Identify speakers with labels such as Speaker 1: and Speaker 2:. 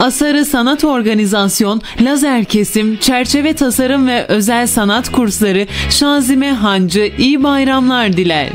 Speaker 1: Asarı Sanat Organizasyon, Lazer Kesim, Çerçeve Tasarım ve Özel Sanat Kursları Şazime Hancı iyi bayramlar diler.